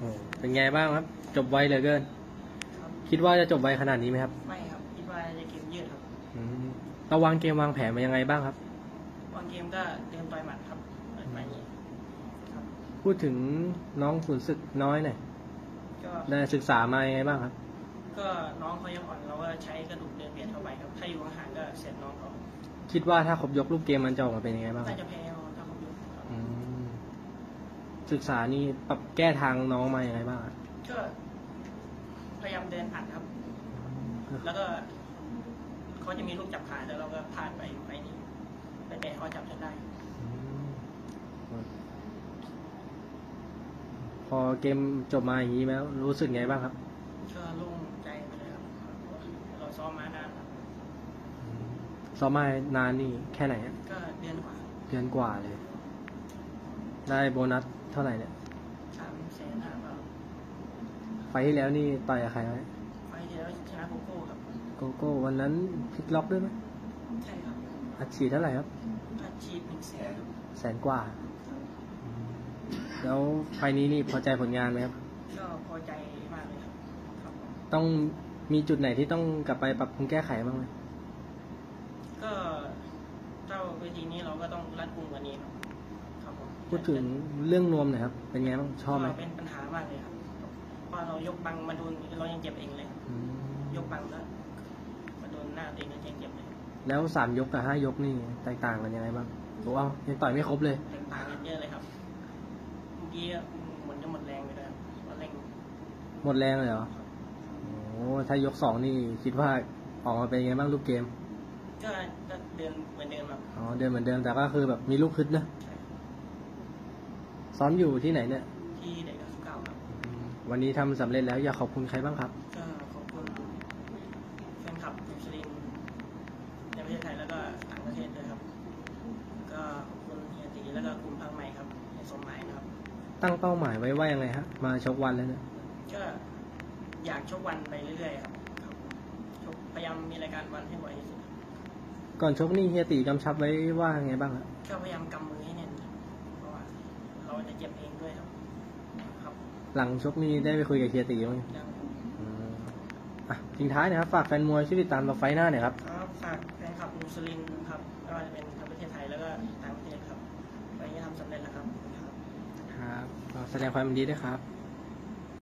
โอ้เป็นไงบ้างครับ จบไวเหลือเกิน ครับคิดว่าจะจบไวขนาดนี้ไหมครับไม่ครับคิดว่าจะเกมยืดครับอืมเราวางเกมวางแผนมายังไงบ้างครับ บางเกมก็เดินต่อยหมัดครับเปิดไปนี้ครับ พูดถึงน้องขุนศึกน้อยหน่อยก็ได้ศึกษามายังไงบ้างครับ ก็น้องเขายังอ่อนเราก็ใช้กระดูกเดินเบียดเข้าไปครับถ้าอยู่ห่างๆก็เสร็จน้องเขาคิดว่าถ้าครบยกรูปเกมมันจะออกมาเป็นยังไงบ้างคน่ารับจะแพ้เอาถ้าผมอยู่ครับ อืม ศึกษานี่ปรับแก้ทางน้องมายังไงบ้างอะก็พยายามเดินอัดครับ แล้วก็เขาจะมีลูกจับขาแล้วเราก็พลาดไปไปนี่ไปแต่เขาจับจนได้อืมพอเกมจบมาอย่างนี้แล้วรู้สึกไงบ้างครับ ก็โล่งใจไปเลยครับ เราซ้อมมานานครับซ้อมมานานนี่แค่ไหนอะก็เดือนกว่า เดือนกว่าเลย ได้โบนัสเท่าไหร่เนี่ยสามแสนห้าครับไฟล์ที่แล้วนี่ต่อยกับใครไหมไฟล์ที่แล้วชนะโกโก้ครับโกโก้วันนั้นพลิกล็อกด้วยไหมใช่ครับอัดฉีดเท่าไหร่ครับอาชีพหนึ่งแสนครับแสนกว่า แล้วไฟล์นี้นี่พอใจผลงานไหมครับ ก็พอใจมากเลยครับครับผมต้องมีจุดไหนที่ต้องกลับไปปรับปรุงแก้ไขบ้างไหมก็เจ้าเวทีนี้เราก็ต้องรัดกุมกว่านี้ครับครับผม พูดถึงเรื่องนวมหน่อยครับ เป็นไงบ้างชอบไหมก็เป็นปัญหามากเลยครับเพราะเรายกบังมาโดนเรายังเจ็บเองเลย อืมยกบังแล้วมาโดนหน้าตัวเองก็ยังเจ็บเลยแล้วสามยกกับห้ายกนี่แตกต่างกันยังไงบ้างบอกว่ายังต่อยไม่ครบเลย แตกต่างกันเยอะเลยครับเมื่อกี้เหมือนจะหมดแรงไปเลยครับว่าเร่งหมดแรงเลยเหรอโอ้ถ้ายกสองนี่คิดว่าออกมาเป็นไงบ้างลูกเกมก็ก็เดินเหมือนเดิมครับอ๋อเดินเหมือนเดิมแต่ก็คือแบบมีลูกคึดนะ ใช่ ซ้อมอยู่ที่ไหนเนี่ย ที่เด็กกับเก่าครับ วันนี้ทำสำเร็จแล้วอยากขอบคุณใครบ้างครับ ก็ขอบคุณแฟนคลับมุสลิมในประเทศไทยแล้วก็ต่างประเทศด้วยครับ ก็ขอบคุณเฮียตีแล้วก็กลุ่มพังใหม่ครับในสมหมายนะครับ ตั้งเป้าหมายไว้ว่ายังไงฮะ มาชกวันแล้วเนี่ยก็อยากชกวันไปเรื่อยๆครับครับชกพยายามมีรายการวันให้บ่อยที่สุดก่อนชกนี่เฮียตีกำชับไว้ว่าไงบ้างครับก็พยายามกำมือให้แน่นครับเพราะว่า เราจะเจ็บเองด้วยครับ ครับหลังชกนี่ได้ไปคุยกับเฮียตีไหมยังอืมอะทิ้งท้ายนะครับ ฝากแฟนมวยช่วยติดตามเราไฟล์หน้าหน่อยครับ ครับฝากแฟนคลับมุสลิมครับไม่ว่าจะเป็นทั้งประเทศไทยแล้วก็ต่างประเทศครับไปนี้ทำสำเร็จแล้วครับครับ ครับก็แสดงความยินดีด้วยครับ